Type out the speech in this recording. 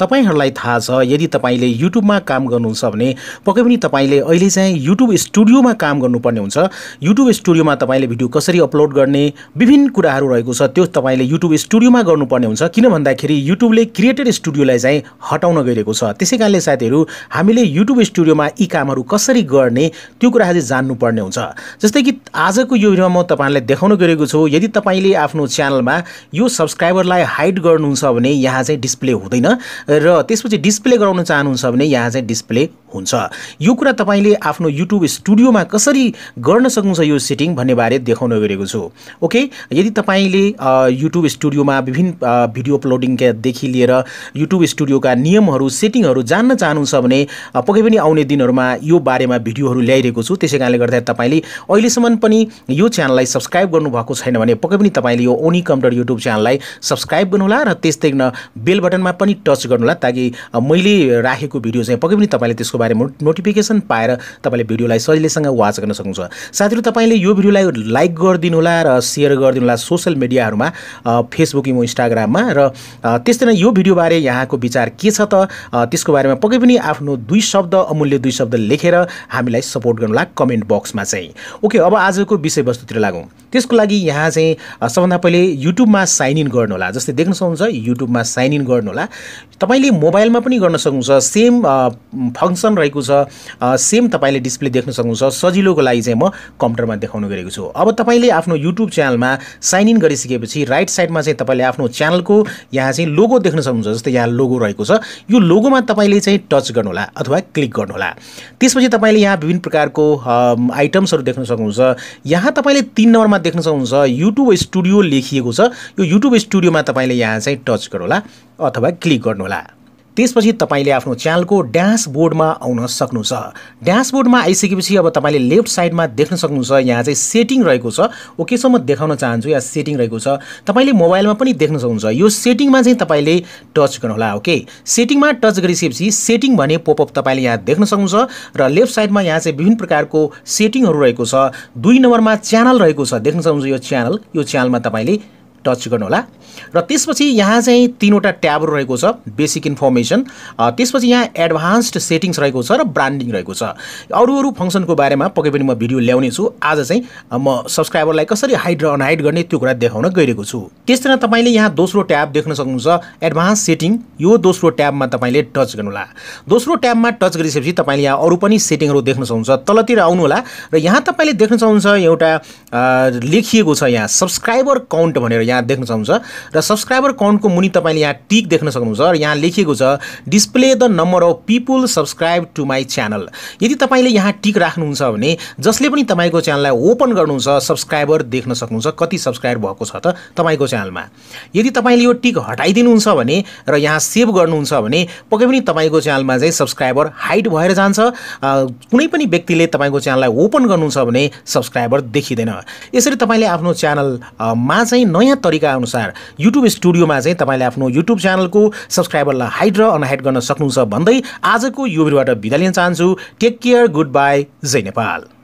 तपाईँहरूलाई थाहा छ यदि तपाईँले युट्युबमा काम गर्नुहुन्छ भने पक्कै पनि तपाईँले अहिले चाहिँ युट्युब स्टुडियोमा काम गर्नुपर्ने हुन्छ। युट्युब स्टुडियोमा तपाईँले भिडियो कसरी अपलोड गर्ने विभिन्न कुराहरू रहेको छ त्यो तपाईँले युट्युब स्टुडियोमा गर्नुपर्ने हुन्छ। किन भन्दाखेरि युट्युबले क्रिएटेड स्टुडियोलाई चाहिँ हटाउन गइरहेको छ। त्यसै कारणले साथीहरू हामीले युट्युब स्टुडियोमा यी कामहरू कसरी गर्ने त्यो कुरा चाहिँ जान्नुपर्ने हुन्छ। जस्तै कि आजको यो भिडियोमा म तपाईँहरूलाई देखाउन गइरहेको छु यदि तपाईँले आफ्नो च्यानलमा यो सब्सक्राइबरलाई हाइड गर्नुहुन्छ भने यहाँ चाहिँ डिस्प्ले हुँदैन। र त्यसपछि डिस्प्ले गराउन चाहनुहुन्छ भने यहाँ चाहिँ डिस्प्ले हुन्छ। यो कुरा तपाईँले आफ्नो युट्युब स्टुडियोमा कसरी गर्न सक्नुहुन्छ यो सेटिङ भन्ने बारे देखाउन गइरहेको छु। ओके यदि तपाईँले युट्युब स्टुडियोमा विभिन्न भिडियो अपलोडिङदेखि लिएर युट्युब स्टुडियोका नियमहरू सेटिङहरू जान्न चाहनुहुन्छ भने पक्कै पनि आउने दिनहरूमा यो बारेमा भिडियोहरू ल्याइरहेको छु। त्यसै कारणले गर्दा तपाईँले अहिलेसम्म पनि यो च्यानललाई सब्सक्राइब गर्नुभएको छैन भने पक्कै पनि तपाईँले यो ओनी कम्प्युटर युट्युब च्यानललाई सब्सक्राइब गर्नुहोला र त्यस्तै बेल बटनमा पनि टच गर्नुहोला ताकि मैले राखेको भिडियो चाहिँ पक्कै पनि तपाईँले त्यसको बारेमा नोटिफिकेसन पाएर तपाईँले भिडियोलाई सजिलैसँग वाच गर्न सक्नुहुन्छ। साथीहरू तपाईँले यो भिडियोलाई लाइक गरिदिनु होला र सेयर गरिदिनु होला सोसियल मिडियाहरूमा फेसबुक इमो इन्स्टाग्राममा र त्यस्तै नै यो भिडियोबारे यहाँको विचार के छ त त्यसको बारेमा पक्कै पनि आफ्नो दुई शब्द अमूल्य दुई शब्द लेखेर हामीलाई सपोर्ट गर्नुहोला कमेन्ट बक्समा चाहिँ। ओके अब आजको विषयवस्तुतिर लागौँ। त्यसको लागि यहाँ चाहिँ सबभन्दा पहिले युट्युबमा साइन इन गर्नुहोला। जस्तै देख्न सक्नुहुन्छ युट्युबमा साइन इन गर्नुहोला। तपाईँले मोबाइलमा पनि गर्न सक्नुहुन्छ। सेम फङ्सन रहेको छ। सेम तपाईँले डिस्प्ले देख्न सक्नुहुन्छ। सजिलोको लागि चाहिँ म कम्प्युटरमा देखाउन गएको छु। अब तपाईँले आफ्नो युट्युब च्यानलमा साइन इन गरिसकेपछि राइट साइडमा चाहिँ तपाईँले आफ्नो च्यानलको यहाँ चाहिँ लोगो देख्न सक्नुहुन्छ जस्तै यहाँ लोगो रहेको छ। यो लोगोमा तपाईँले चाहिँ टच गर्नुहोला अथवा क्लिक गर्नुहोला। त्यसपछि तपाईँले यहाँ विभिन्न प्रकारको आइटम्सहरू देख्न सक्नुहुन्छ। यहाँ तपाईँले तिन नम्बरमा देख्न सक्नुहुन्छ युट्युब स्टुडियो लेखिएको छ। यो युट्युब स्टुडियोमा तपाईँले यहाँ चाहिँ टच गर्नुहोला अथवा क्लिक गर्नुहोला। त्यसपछि तपाईँले आफ्नो च्यानलको ड्यासबोर्डमा आउन सक्नुहुन्छ। ड्यासबोर्डमा आइसकेपछि अब तपाईँले लेफ्ट साइडमा देख्न सक्नुहुन्छ यहाँ चाहिँ सेटिङ रहेको छ। ओके सो म देखाउन चाहन्छु यहाँ सेटिङ रहेको छ। तपाईँले मोबाइलमा पनि देख्न सक्नुहुन्छ। यो सेटिङमा चाहिँ तपाईँले टच गर्नुहोला ओके? सेटिङमा टच गरिसकेपछि सेटिङ भने पोपअप तपाईँले यहाँ देख्न सक्नुहुन्छ र लेफ्ट साइडमा यहाँ चाहिँ विभिन्न प्रकारको सेटिङहरू रहेको छ। दुई नम्बरमा च्यानल रहेको छ। देख्न सक्नुहुन्छ यो च्यानल। यो च्यानलमा तपाईँले टच गर्नुहोला। र त्यसपछि यहाँ चाहिँ तिनवटा ट्याबहरू रहेको छ बेसिक इन्फर्मेसन त्यसपछि यहाँ एडभान्स्ड सेटिङ्स रहेको छ र ब्रान्डिङ रहेको छ। अरू अरू फङ्सनको बारेमा पक्कै पनि म भिडियो ल्याउने छु आज चाहिँ म सब्सक्राइबरलाई कसरी हाइड र अनहाइड गर्ने त्यो कुरा देखाउन गइरहेको छु। त्यस्तै तपाईँले यहाँ दोस्रो ट्याब देख्न सक्नुहुन्छ एडभान्स सेटिङ यो दोस्रो ट्याबमा तपाईँले टच गर्नुहोला। दोस्रो ट्याबमा टच गरिसकेपछि तपाईँले यहाँ अरू पनि सेटिङहरू देख्न सक्नुहुन्छ। तलतिर आउनुहोला र यहाँ तपाईँले देख्न सक्नुहुन्छ एउटा लेखिएको छ यहाँ सब्सक्राइबर काउन्ट भनेर। यहाँ देख्न सक्नुहुन्छ। र सब्सक्राइबर काउन्टको मुनि तपाईँले यहाँ टिक देख्न सक्नुहुन्छ र यहाँ लेखिएको छ display the number of people subscribe to my channel यदि तपाईँले यहाँ टिक राख्नुहुन्छ भने जसले पनि तपाईँको च्यानललाई ओपन गर्नुहुन्छ सब्सक्राइबर देख्न सक्नुहुन्छ कति सब्सक्राइब भएको छ त तपाईँको च्यानलमा। यदि तपाईँले यो टिक हटाइदिनुहुन्छ भने र यहाँ सेभ गर्नुहुन्छ भने पक्कै पनि तपाईँको च्यानलमा चाहिँ सब्सक्राइबर हाइट भएर जान्छ। कुनै पनि व्यक्तिले तपाईँको च्यानललाई ओपन गर्नुहुन्छ भने सब्सक्राइबर देखिँदैन। यसरी तपाईँले आफ्नो च्यानलमा चाहिँ नयाँ तरिका अनुसार युट्युब स्टुडियोमा चाहिँ तपाईँले आफ्नो युट्युब च्यानलको सब्सक्राइबरलाई हाइड र अनहाइड गर्न सक्नुहुन्छ भन्दै आजको यो भिडियोबाट बिदा लिन चाहन्छु। टेक केयर गुड बाई जय नेपाल।